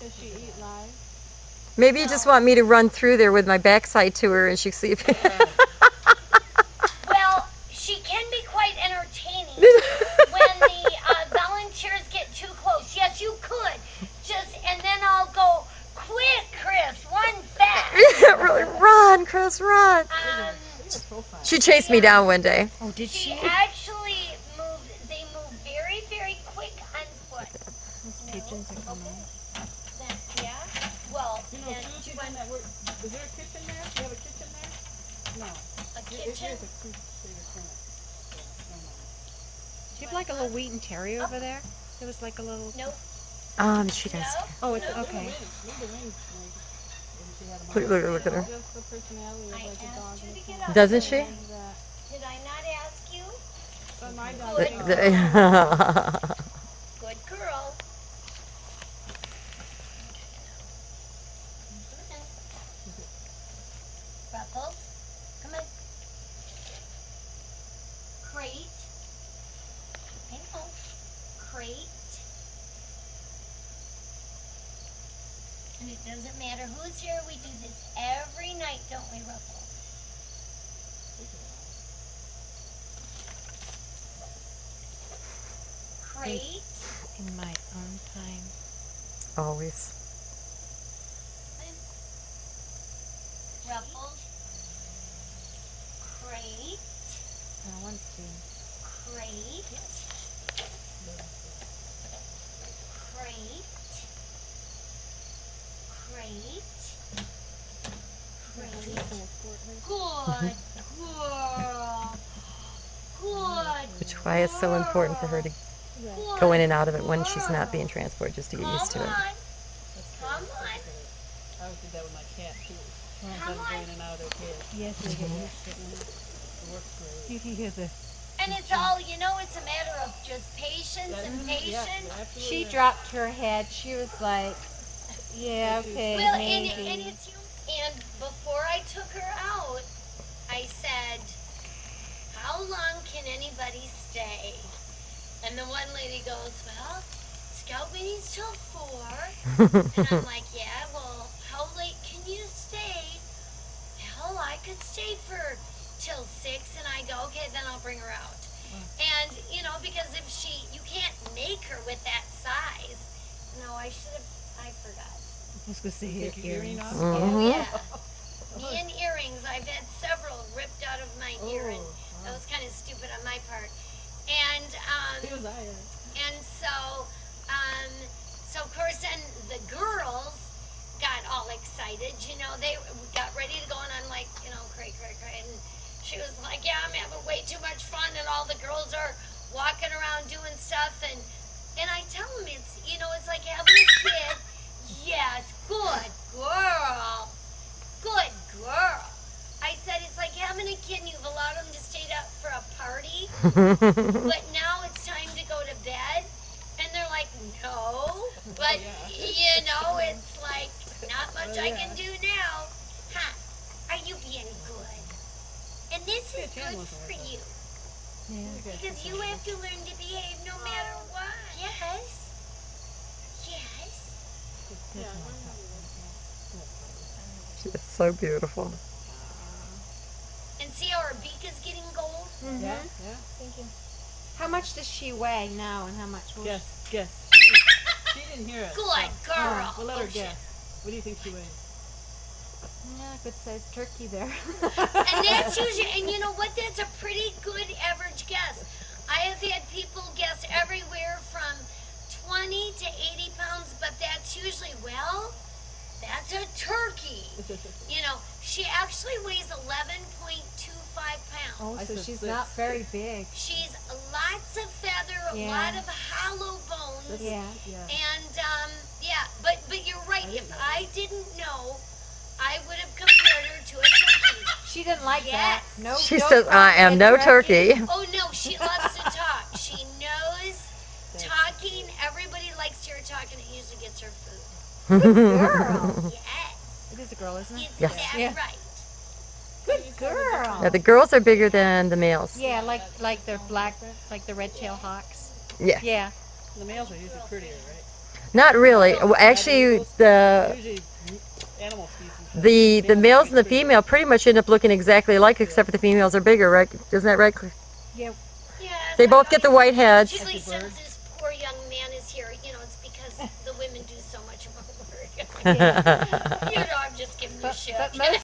Does she eat live? Maybe you just want me to run through there with my backside to her and she see if. Well, she can be quite entertaining when the uh, volunteers get too close. Yes, you could. Just and then I'll go quick, Chris. One fast. run, Chris, run. Um, She's a profile. She chased me down one day. Oh, did she she? actually moved. They move very, very quick on foot. Pigeons are coming. Then, yeah. Well, You know, then Susie, then that work, is there a kitchen there? Do you have a kitchen there? No. a It- it kitchen. is a crusader clinic. Yeah, never mind. Do you have like a little Wheaten Terrier over there? There was like a little. Nope. Um, she does. No. Oh, it's No. okay. Look at the wings, like, when she had 'em Look, look, look at her. Just the personality of I like a dog. you to get Doesn't she? And Did I not ask you? But my dog. Good. uh, The- Good girl. Ruffles, come on. Crate. I know. Crate. And it doesn't matter who's here, we do this every night, don't we, Ruffles? Crate. In my own time. Always. Ruffles. Crate. I want to. Crate. Crate. Crate. Crate. Good girl. Good. Which is why it's so important for her to girl. go in and out of it when she's not being transported, just to get used to it. Come on. I always did that with my cat too. Come on. in and out of here. Yes, we get used to It works great. You can hear the. And it's mm-hmm. all, you know, it's a matter of just patience and mm-hmm. patience. you're She dropped her head. She was like, "Yeah, okay, Well, and, maybe." and it's and before I took her out, I said, "How long can anybody stay?" And the one lady goes, "Well, scout meeting's till four. And I'm like, "Yeah, well, how late can you stay?" Hell, I could stay for till six, and I go, "Okay, then I'll bring her out." And you know, because if she, you can't make her with that size. No, I should have. I forgot. I was gonna say Take your earring earrings. off? Mhm. Yeah. Me and earrings. I've had several ripped out of my ear, and that was kind of stupid on my part. And um, He was iron. and so um, so of course then the girls got all excited. You know, they got ready to go, and I'm like, you know, cray cray cray, and she was like, yeah, I'm having way too much fun, and all the girls are walking around doing stuff, and and I tell them it's you know it's like having a kid. Yes, good girl, good girl. I said it's like having a kid, and you've allowed them to stay up for a party. But now it's time to go to bed. And they're like, no. But, you know, it's like, not much I can do now. Huh? Are you being good? And this is good for you. Yeah. Because you have to learn to behave no matter what. Yes. Yes. Yeah, She is so beautiful. And see how her beak is getting gold? Mhm. yeah, yeah. Thank you. How much does she weigh now, and how much will Guess, guess. She, she didn't hear us. Good so- girl. We'll let her Oh, shit. guess. What do you think she weighs? Yeah, good sized turkey there. And that's usually, and you know what? That's a pretty good average guess. I have had people guess everywhere from 20 to 80 pounds, but that's usually, well, that's a turkey. You know, she actually weighs 11.25 pounds. oh, I so she's six. not very big. She's lots of feather, a Yeah. lot of hollow bones. Yeah. yeah. And um, yeah, but but you're right. I If know I didn't know, I would have compared her to a turkey. She didn't like that. No. She don't says, I am no turkey. Oh no, she loves to talk. She knows talking. Everybody likes to hear talking. It usually gets her food. Good Girl. Yes, It is a girl, isn't it? is Yes. that Yeah. right? Good girl. Now the girls are bigger than the males. Yeah, like like the black, like the red tail hawks. Yeah. Yeah. The males are usually prettier, right? Not really. Well, Actually, the animal species. the the males males and the female pretty much end up looking exactly alike, except for the females are bigger, right? Isn't that right? Yeah. They both get the white heads. Usually That's since this poor young man is here, you know, it's because the women do so much more work. You know, I'm just giving you shit. but most